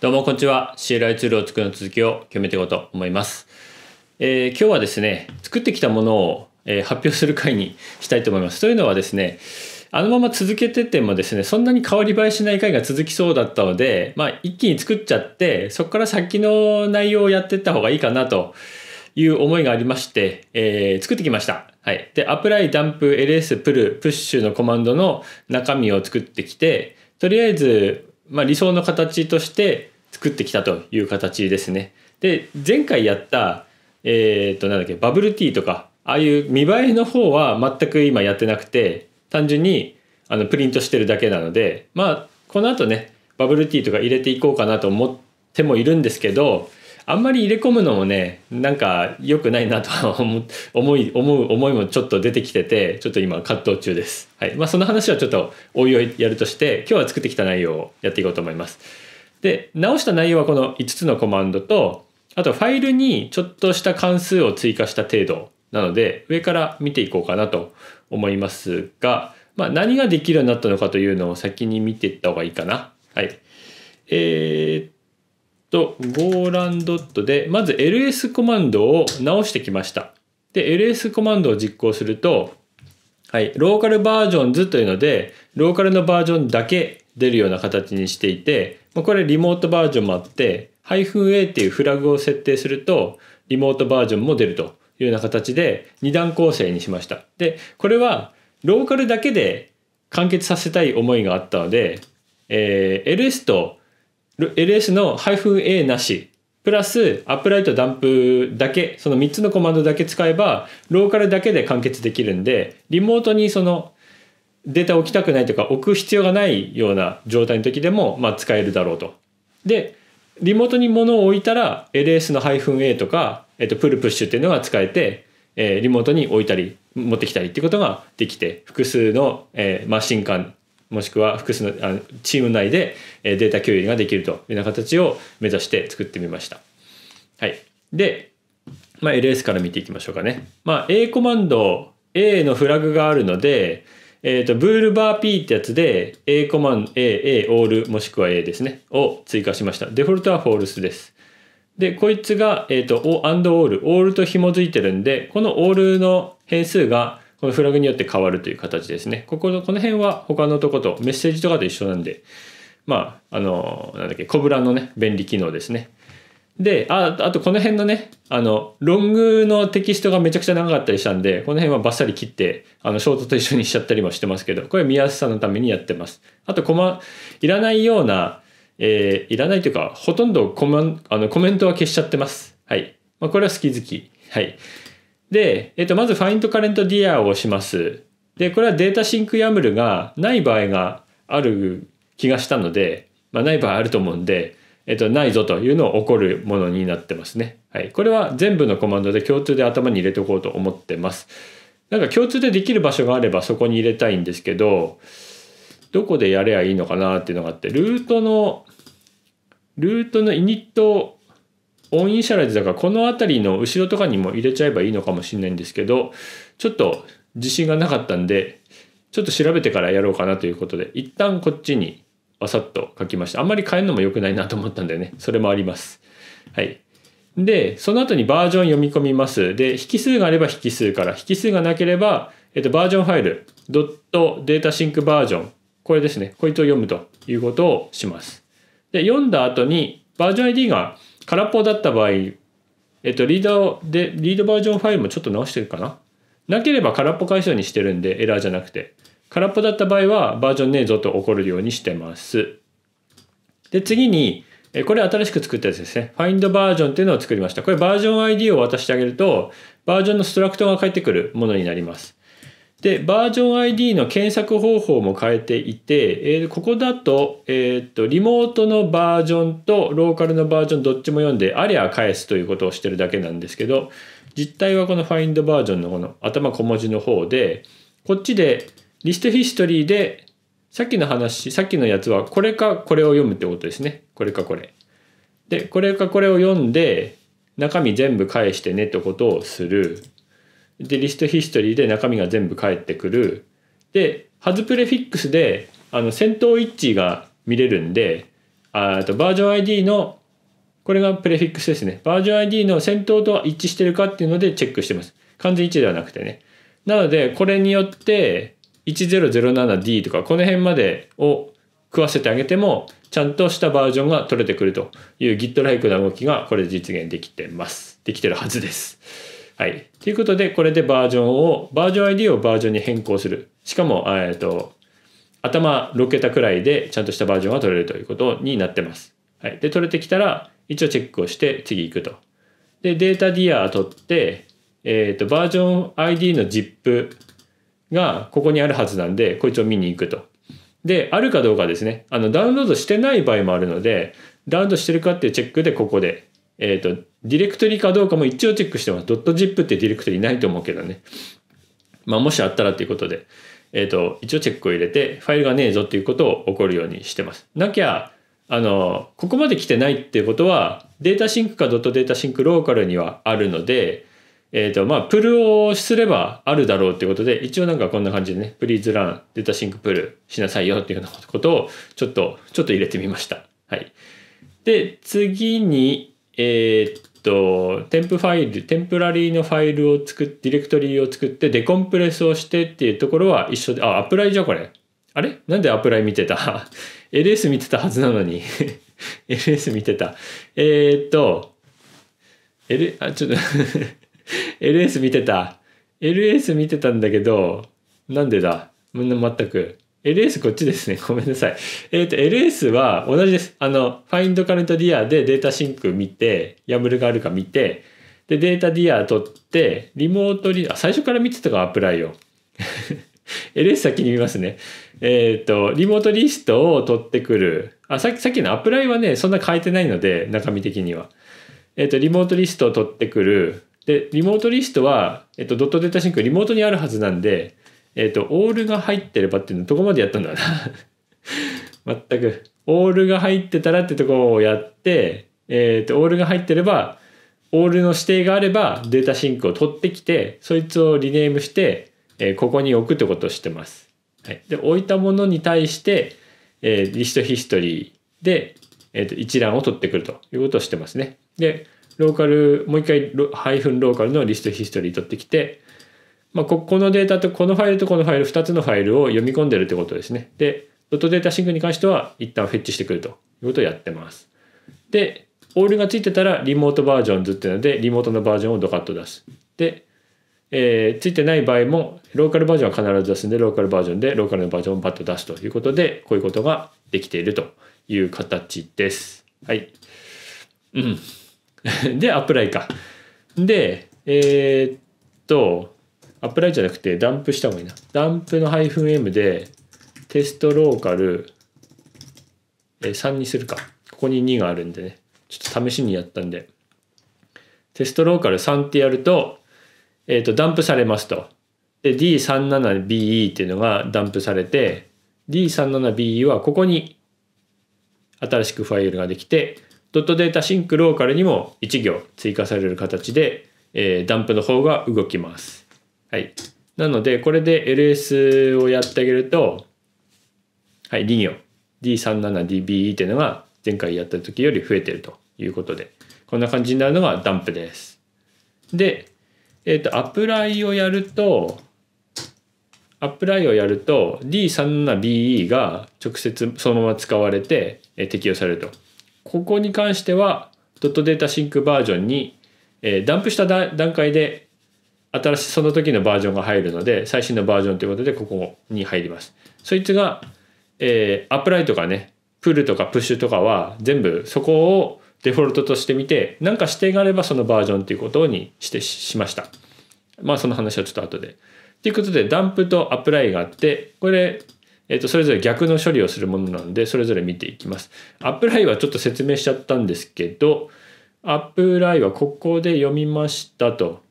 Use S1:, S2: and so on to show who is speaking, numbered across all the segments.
S1: どうもこんにちは CLI ツールを作るの続きを決めていこうと思います、えー今日はですね作ってきたものを、えー発表する回にしたいと思いますというのはですねあのまま続けててもですねそんなに変わり映えしない回が続きそうだったので、まあ、一気に作っちゃってそこから先の内容をやっていった方がいいかなという思いがありまして、えー作ってきました。はい。で、アプライ、ダンプ、ls、プル、プッシュのコマンドの中身を作ってきて、とりあえず、まあ、理想の形として作ってきたという形ですね。で、前回やった、えっ、と、なんだっけ、バブルティーとか、ああいう見栄えの方は全く今やってなくて、単純にあのプリントしてるだけなので、まあ、この後ね、バブルティーとか入れていこうかなと思ってもいるんですけど、あんまり入れ込むのもねなんか良くないなとは 思思い思う思いもちょっと出てきててちょっと今葛藤中です。はいまあ、その話はちょっとおいおいやるとして今日は作ってきた内容をやっていこうと思います。で直した内容はこの5つのコマンドとあとファイルにちょっとした関数を追加した程度なので上から見ていこうかなと思いますが、まあ、何ができるようになったのかというのを先に見ていった方がいいかな。はい。えーっと、ゴーランドットで、まず ls コマンドを直してきました。で、ls コマンドを実行すると、はい、ローカルバージョンズというので、ローカルのバージョンだけ出るような形にしていて、まこれリモートバージョンもあって、-a っていうフラグを設定すると、リモートバージョンも出るというような形で2段構成にしました。で、これはローカルだけで完結させたい思いがあったので、えー ls と ls の -a なしプラスアップライトダンプだけその3つのコマンドだけ使えばローカルだけで完結できるんでリモートにそのデータを置きたくないとか置く必要がないような状態の時でも、まあ、使えるだろうと。でリモートに物を置いたら ls の -a とか、えっと、プルプッシュっていうのが使えて、えーリモートに置いたり持ってきたりっていうことができて複数の、えーマシン間もしくは複数のあチーム内でデータ共有ができるというような形を目指して作ってみました。はい、で、まあ、ls から見ていきましょうかね。まあ、a コマンド a のフラグがあるので、えー、とブールバー p ってやつで a コマンド a a オールもしくは a ですねを追加しました。デフォルトはフォールスです。で、こいつが、えっ、と、お、アンドオール、と紐づいてるんで、このオールの変数が、このフラグによって変わるという形ですね。ここの、この辺は他のとこと、メッセージとかと一緒なんで、まあ、あの、なんだっけ、コブラのね、便利機能ですね。で、あ、あとこの辺のね、あの、ロングのテキストがめちゃくちゃ長かったりしたんで、この辺はバッサリ切って、あの、ショートと一緒にしちゃったりもしてますけど、これ見やすさのためにやってます。あと、コマ、いらないような、えーいらないというか、ほとんどこまあのコメントは消しちゃってます。はい。まあ、これは好き好き。はい。で、えっ、と、まず find current dir をします。で、これはデータシンク YAML がない場合がある気がしたので、まあ、ない場合あると思うんで、えっ、と、ないぞというのを怒るものになってますね。はい。これは全部のコマンドで共通で頭に入れておこうと思ってます。なんか共通でできる場所があればそこに入れたいんですけど、どこでやればいいのかなっていうのがあって、ルートの、ルートの init、OnInitialize だからこの辺りの後ろとかにも入れちゃえばいいのかもしれないんですけどちょっと自信がなかったんでちょっと調べてからやろうかなということで一旦こっちにバサッと書きました。あんまり変えるのも良くないなと思ったんでね。それもあります。はい。でその後にバージョン読み込みます。で引数があれば引数から引数がなければ、えっと、 version file ドットデータシンク version。これですね。こいつを読むということをします。で読んだ後にバージョン ID が空っぽだった場合、えっと、リードでリードバージョンファイルもちょっと直してるかな？なければ空っぽ解消にしてるんでエラーじゃなくて。空っぽだった場合はバージョンねえぞと起こるようにしてます。で次にえこれ新しく作ったやつですね。Find バージョンっていうのを作りました。これバージョン ID を渡してあげるとバージョンのストラクトが返ってくるものになります。で、バージョン ID の検索方法も変えていて、えーここだと、えーっと、リモートのバージョンとローカルのバージョンどっちも読んで、ありゃ返すということをしてるだけなんですけど、実態はこの Find バージョンのこの頭小文字の方で、こっちでリストヒストリーで、さっきの話、さっきのやつはこれかこれを読むってことですね。これかこれ。で、これかこれを読んで、中身全部返してねってことをする。でリストヒストリーで中身が全部返ってくるでハズプレフィックスであの戦闘一致が見れるんであとバージョン ID のこれがプレフィックスですね。バージョン ID の先頭とは一致してるかっていうのでチェックしてます。完全一致ではなくてね。なので、これによって 1007D とかこの辺までを食わせてあげてもちゃんとしたバージョンが取れてくるという Git-like な動きがこれで実現できてます。できてるはずです。はい。ということで、これでバージョンを、バージョン ID をバージョンに変更する。しかも、えっ、ー、と、頭6桁くらいでちゃんとしたバージョンが取れるということになってます。はい。で、取れてきたら、一応チェックをして次行くと。で、データディア取って、えっ、ー、と、バージョン ID の ZIP がここにあるはずなんで、こいつを見に行くと。で、あるかどうかですね。あの、ダウンロードしてない場合もあるので、ダウンロードしてるかっていうチェックでここで、えっ、ー、と、ディレクトリかどうかも一応チェックしてます。.zip ってディレクトリないと思うけどね。まあ、もしあったらっていうことで、えっ、ー、と、一応チェックを入れて、ファイルがねえぞっていうことを怒るようにしてます。なきゃ、あの、ここまで来てないっていうことは、データシンクかドットデータシンクローカルにはあるので、えっ、ー、と、まあ、 pull をすればあるだろうっていうことで、一応なんかこんな感じでね、 please run、データシンク pull しなさいよっていうようなことを、ちょっと、ちょっと入れてみました。はい。で、次に、えー、と、 temp ファイル、 temporary のファイルを作って、ディレクトリーを作って decompress をしてっていうところは一緒で、あ、 apply じゃこれ。あれ？なんで apply 見てた ?LS 見てたはずなのに LS 見てた。えー、っと、L、あ、ちょっと LS 見てた。LS 見てたんだけど、なんでだ？全く。LS こっちですね。ごめんなさい。えっ、ー、と、LS は同じです。あの、 find current dir でデータシンク見て、 YAML があるか見て、で、 data dir 取って、リモートリ、あ、最初から見てたか、 apply を。LS 先に見ますね。えっ、ー、と、 remote list を取ってくる。あ、さっき、さっきの apply はね、そんな変えてないので、中身的には。えっ、ー、と、 remote list を取ってくる。で、 remote list は、えっ、と、ドットデータシンク remote にあるはずなんで、えっ、ー、と、 all が入ってればっていうのどこまでやったんだろうな 全く。 all が入ってたらってとこをやって、えっ、ー、と、 all が入ってれば、 all の指定があればデータシンクを取ってきて、そいつを rename して、えー、ここに置くってことをしてます。はい、で、置いたものに対して、えー、 list history で、えーと、一覧を取ってくるということをしてますね。で、ローカル、もう一回ハイフンローカルの list history 取ってきて、まあ、ここのデータとこのファイルとこのファイル2つのファイルを読み込んでるってことですね。で、ドットデータシンクに関しては一旦 fetch してくるということをやってます。で、 all がついてたら remote versions っていうので、リモートのバージョンをドカッと出す。で、えー、ついてない場合も、ローカルバージョンは必ず出すんで、ローカルバージョンで、ローカルのバージョンをバッと出すということで、こういうことができているという形です。はい。うん。で、アプライか。で、えー、っと、アップライじゃなくてダンプした方がいいな。ダンプの -m でテストローカル3にするか。ここに2があるんでね。ちょっと試しにやったんで。テストローカル3ってやると、えっ、ー、と、ダンプされますと。で、D37BE っていうのがダンプされて、D37BE はここに新しくファイルができて、ドットデータシンクローカルにも1行追加される形で、えー、ダンプの方が動きます。はい。なので、これで LS をやってあげると、はい、2行 D37DBE っていうのが前回やった時より増えてるということで、こんな感じになるのがダンプです。で、えっ、ー、と、アプライをやると、アプライをやると D37BE が直接そのまま使われて適用されると。ここに関してはドットデータシンクバージョンに、え、ダンプした段階で新しいその時のバージョンが入るので最新のバージョンということでここに入りますそいつが、えー、 apply とかね pull とか push とかは全部そこをデフォルトとしてみて何か指定があればそのバージョンということにしてしましたまあその話はちょっと後でということで dump と apply があってこれえー、とそれぞれ逆の処理をするものなのでそれぞれ見ていきます。 apply はちょっと説明しちゃったんですけど apply はここで読みましたと。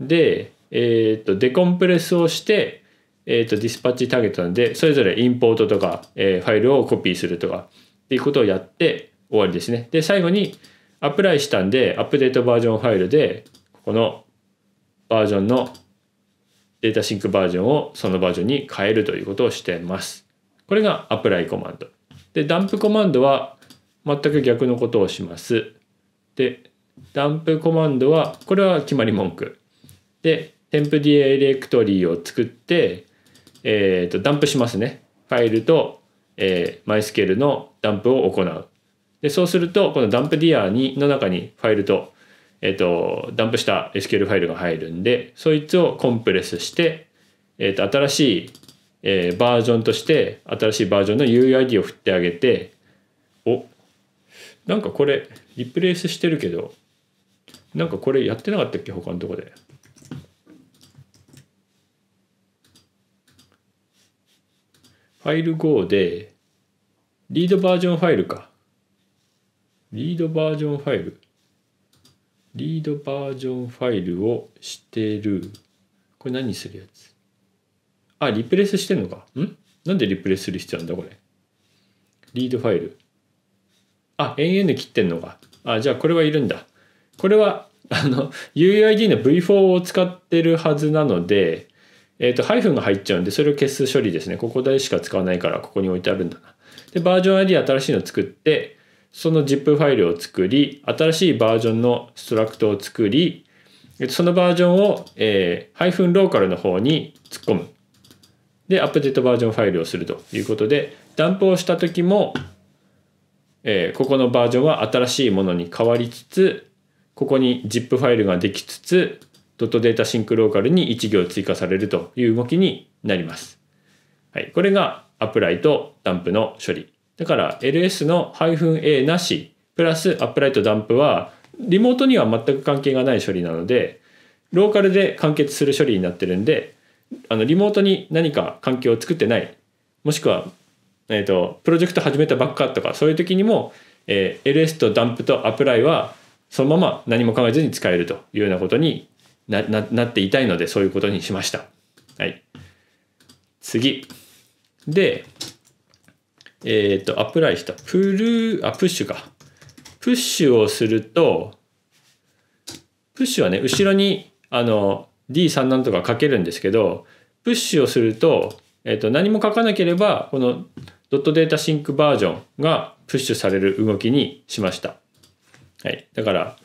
S1: で、えー、と decompress をして、えー、と dispatch target なんでそれぞれインポートとか、えー、ファイルをコピーするとかっていうことをやって終わりですね。で最後に apply したんで update version file でここのバージョンのデータシンク version をそのバージョンに変えるということをしてます。これが apply コマンド。で、 dump コマンドは全く逆のことをします。で、 dump コマンドは、これは決まり文句。で、 temp ディレクトリーを作って、えーと、 dump しますね。ファイルと、えー、 MySQL の dump を行う。でそうするとこの dump dir にの中にファイルと,、えーと、 dump した SQL ファイルが入るんでそいつを compress して、えーと、新しい、えー、バージョンとして新しいバージョンの UID を振ってあげておなんかこれリプレイスしてるけどなんかこれやってなかったっけ？他のとこで。ファイル Go でリードバージョンファイルか。リードバージョンファイル。リードバージョンファイルをしてる。これ何するやつ？あ、リプレイスしてんのか。ん？なんでリプレイスする必要なんだこれ？リードファイル。あ、NN 切ってんのか。あ、じゃあこれはいるんだ。これは、あの、UUID の V4 を使ってるはずなので、えっ、ー、と、ハイフンが入っちゃうんで、それを消す処理ですね。ここでしか使わないから、ここに置いてあるんだな。で、バージョン ID 新しいのを作って、その ZIP ファイルを作り、新しいバージョンのストラクトを作り、そのバージョンを、えー、ハイフンローカルの方に突っ込む。で、アップデートバージョンファイルをするということで、ダンプをした時も、えー、ここのバージョンは新しいものに変わりつつ、ここに ZIP ファイルができつつ、ドットデータシンクローカルに1行追加されるという動きになります。はい、これがアプライとダンプの処理。だから LS の -a なし、プラスアプライトダンプは、リモートには全く関係がない処理なので、ローカルで完結する処理になってるんで、あのリモートに何か環境を作ってない、もしくは、えーと、プロジェクト始めたばっかとか、そういう時にも、えー、LS とダンプとアプライはそのまま何も考えずに使えるというようなことになななっていたいのでそういうことにしました。はい、次。でえっ、ー、とアプライした。プルあプッシュか。プッシュをするとプッシュはね後ろにあの D3 なんとか書けるんですけどプッシュをすると,、えー、と何も書かなければこのドットデータシンクバージョンがプッシュされる動きにしました。はい、だから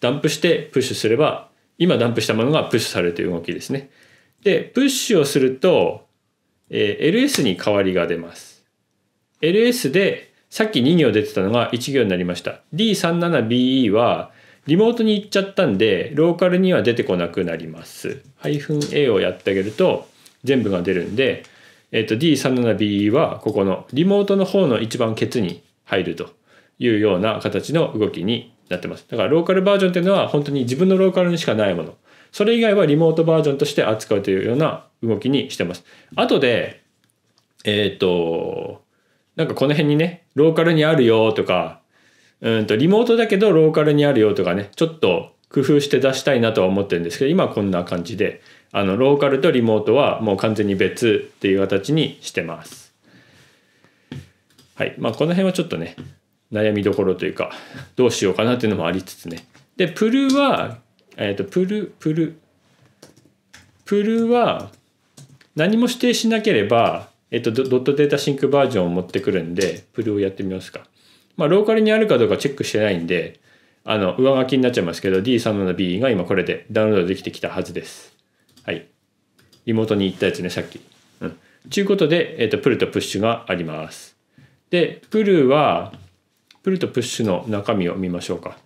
S1: ダンプしてプッシュすれば今ダンプしたものがプッシュされるという動きですね。で、プッシュをすると、えー、LS に変わりが出ます。LS でさっき2行出てたのが1行になりました。D37BE はリモートに行っちゃったんで、ローカルには出てこなくなります。-A をやってあげると全部が出るんで、えっ、ー、と D37BE はここのリモートの方の一番ケツに入るというような形の動きになってます。だからローカルバージョンっていうのは本当に自分のローカルにしかないもの。それ以外はリモートバージョンとして扱うというような動きにしてます。後で、えっ、ー、と、なんかこの辺にね、ローカルにあるよとか、うんと、リモートだけどローカルにあるよとかね、ちょっと工夫して出したいなとは思ってるんですけど、今こんな感じで、あの、ローカルとリモートはもう完全に別っていう形にしてます。はい。まあ、この辺はちょっとね、悩みどころというかどうしようかなっていうのもありつつね。でプルは、えーと、プルプルプルは何も指定しなければ、えっ、ー、と、ドットデータシンクバージョンを持ってくるんでプルをやってみますか。まあローカルにあるかどうかチェックしてないんであの上書きになっちゃいますけど D37B が今これでダウンロードできてきたはずです。はい。リモートに行ったやつねさっき。うん。ということで、えーとプルとプッシュがあります。でプルはpull と push の中身を見ましょうか。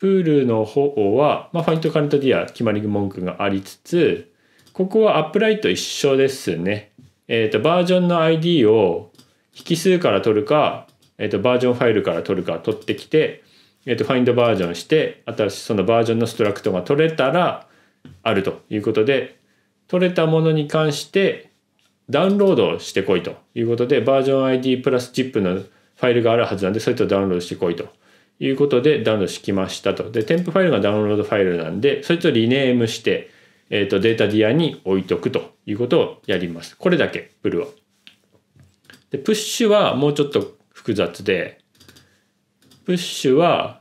S1: pull の方は、まあ、 find current dir 決まり文句がありつつ、ここは apply と一緒ですね。えっ、ー、と、バージョンの ID を引数から取るか、えっ、ー、と、バージョンファイルから取るか取ってきて、えっ、ー、と、 find version して、新しいそのバージョンの struct が取れたら、あるということで、取れたものに関してダウンロードしてこいということで、バージョン ID プラス ZIP のファイルがあるはずなんで、それをダウンロードしてこいということでダウンロードしてきましたと。で、 temp ファイルがダウンロードファイルなんで、そいつを rename して、えっ、ー、と、 data dir に置いとくということをやります。これだけ、 pull は。で、 push はもうちょっと複雑で、 push は、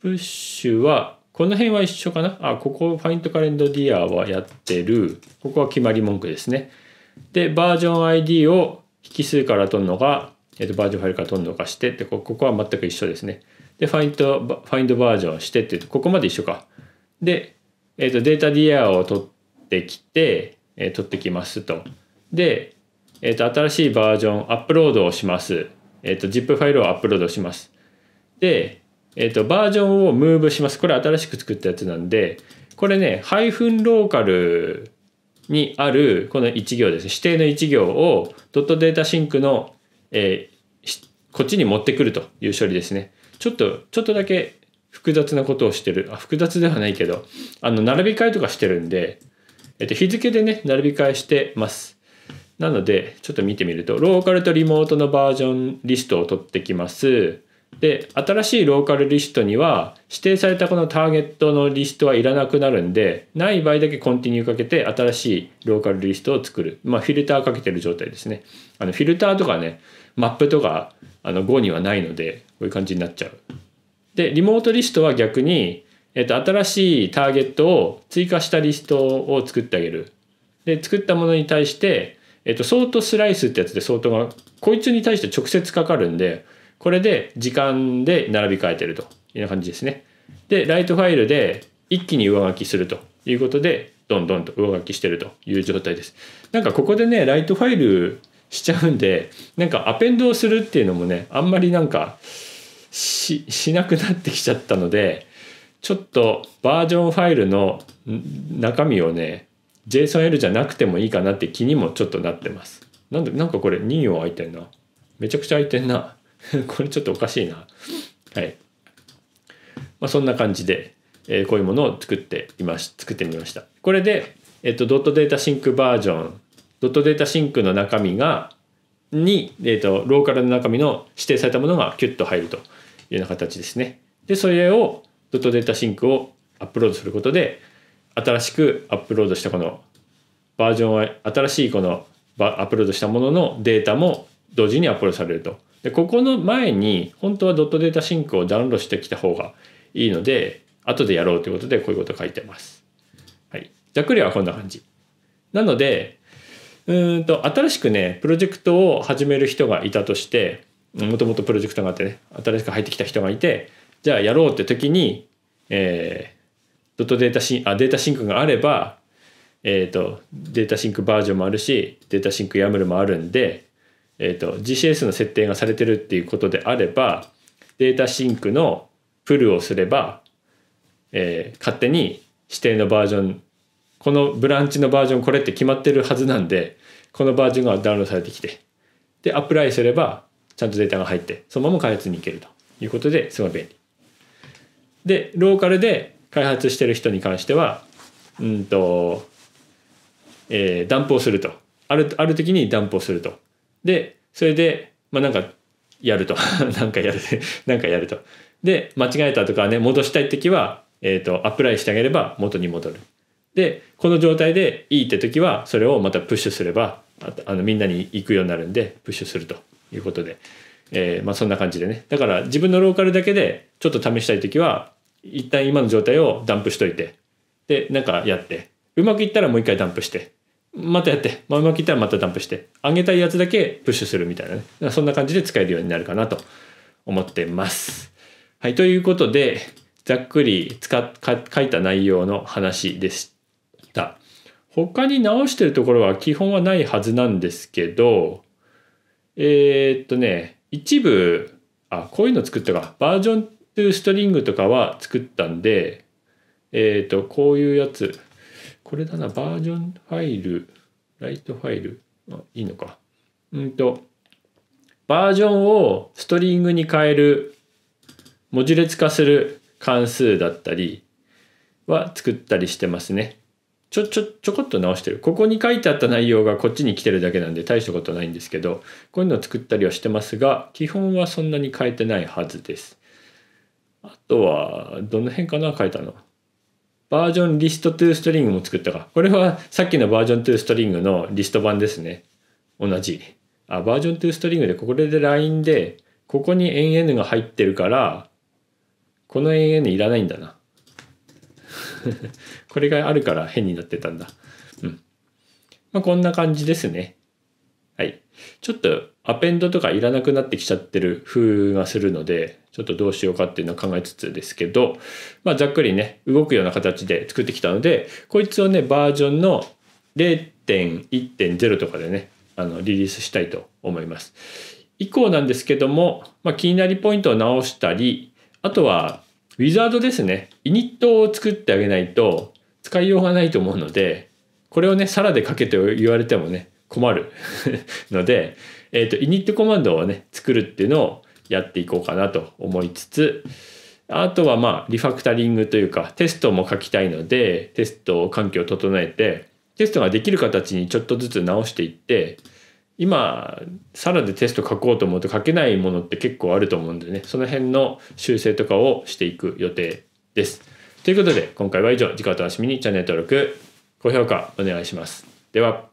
S1: push は、この辺は一緒かな？あ、ここ、 find current dir はやってる。ここは決まり文句ですね。で、バージョン ID を引数から取るのがえー、とバージョンファイルからどんどん貸してでここは全く一緒ですね。で、ファインド、ファインドバージョンしてっていうとここまで一緒か。で、えー、とデータディアを取ってきて、えー、取ってきますと。で、えー、と新しいバージョンアップロードをします。えー、と ZIP ファイルをアップロードします。で、えー、とバージョンをムーブします。これ新しく作ったやつなんで、これね、ハイフンローカルにあるこの1行ですね、指定の1行をドット data sync の、えー、こっちに持ってくるという処理ですね。ちょっと、ちょっとだけ複雑なことをしてる。あ、複雑ではないけど、あの、並び替えとかしてるんで、えっと、日付でね、並び替えしてます。なので、ちょっと見てみると、ローカルとリモートのバージョンリストを取ってきます。で新しいローカルリストには指定されたこのターゲットのリストはいらなくなるんでない場合だけコンティニューかけて新しいローカルリストを作る。まあフィルターかけてる状態ですね。あのフィルターとかねマップとかあの5にはないのでこういう感じになっちゃう。でリモートリストは逆に、えっと、新しいターゲットを追加したリストを作ってあげる。で作ったものに対して、えっと、ソートスライスってやつでソートがこいつに対して直接かかるんでこれで時間で並び替えてるというような感じですね。で、ライトファイルで一気に上書きするということで、どんどんと上書きしてるという状態です。なんかここでね、ライトファイルしちゃうんで、なんかアペンドをするっていうのもね、あんまりなんかししなくなってきちゃったので、ちょっとバージョンファイルの中身をね、JSONL じゃなくてもいいかなって気にもちょっとなってます。なんで、なんかこれ2行空いてんな。めちゃくちゃ空いてんな。これちょっとおかしいな。はい。まあ、そんな感じで、えー、こういうものを作っていまし作ってみました。これで、えっと、ドット data sync バージョン、ドット data sync の中身が、に、えっと、ローカルの中身の指定されたものがキュッと入るというような形ですね。で、それをドット data sync をアップロードすることで、新しくアップロードしたこのバージョンは、新しいこのアップロードしたもののデータも同時にアップロードされるとでここの前に本当はドット data sync をダウンロードしてきた方がいいので後でやろうということでこういうこと書いてます。はい、ざっくりはこんな感じ。なのでうんと新しくねプロジェクトを始める人がいたとしてもともとプロジェクトがあってね新しく入ってきた人がいてじゃあやろうって時に、えー、ドットデータシンあ data sync があれば、えーと、 data sync バージョンもあるし data sync YAML もあるんでえーと、GCS の設定がされてるっていうことであれば data sync の pull をすれば、えー、勝手に指定のバージョンこのブランチのバージョンこれって決まってるはずなんでこのバージョンがダウンロードされてきてでアプライすればちゃんとデータが入ってそのまま開発に行けるということですごい便利。でローカルで開発してる人に関してはうんと、えー、ダンプをするとあるある時にダンプをするとでそれでまあなんかやると。なんかやる。なんかやると。で間違えたとかね戻したい時は、えーと、アプライしてあげれば元に戻る。でこの状態でいいって時はそれをまたプッシュすればあのみんなに行くようになるんでプッシュすると。いうことで、えー、まあ、そんな感じでね。だから自分のローカルだけでちょっと試したい時は一旦今の状態をダンプしといて。でなんかやって。うまくいったらもう一回ダンプして。またやって、まあ、うまくいったらまたダンプして上げたいやつだけプッシュするみたいなねそんな感じで使えるようになるかなと思ってます。はいということでざっくり使っ書いた内容の話でした。他に直してるところは基本はないはずなんですけどえー、っとね一部あこういうの作ったかバージョン2ストリングとかは作ったんでえー、っとこういうやつこれだな、バージョンファイル、ライトファイル、あいいのか。うんと、バージョンをストリングに変える、文字列化する関数だったりは作ったりしてますね。ちょ、ちょ、ちょこっと直してる。ここに書いてあった内容がこっちに来てるだけなんで大したことないんですけど、こういうのを作ったりはしてますが、基本はそんなに変えてないはずです。あとは、どの辺かな書いたの。バージョンリストトゥーストリングも作ったか。これはさっきのバージョントゥーストリングのリスト版ですね。同じ。あ、バージョントゥーストリングで、これで LINE で、ここに NN が入ってるから、この NN いらないんだな。これがあるから変になってたんだ。うん。まあ、こんな感じですね。はい。ちょっとアペンドとかいらなくなってきちゃってる風がするのでちょっとどうしようかっていうのを考えつつですけど、まあ、ざっくりね動くような形で作ってきたのでこいつをねバージョンの0.1.0とかでねあのリリースしたいと思います。以降なんですけども、まあ、気になりポイントを直したりあとはウィザードですねイニットを作ってあげないと使いようがないと思うのでこれをねさらでかけて言われてもね困るのでえーと、イニットコマンドをね作るっていうのをやっていこうかなと思いつつあとはまあリファクタリングというかテストも書きたいのでテスト環境を整えてテストができる形にちょっとずつ直していって今さらでテスト書こうと思うと書けないものって結構あると思うんでねその辺の修正とかをしていく予定です。ということで今回は以上次回お楽しみにチャンネル登録高評価お願いします。では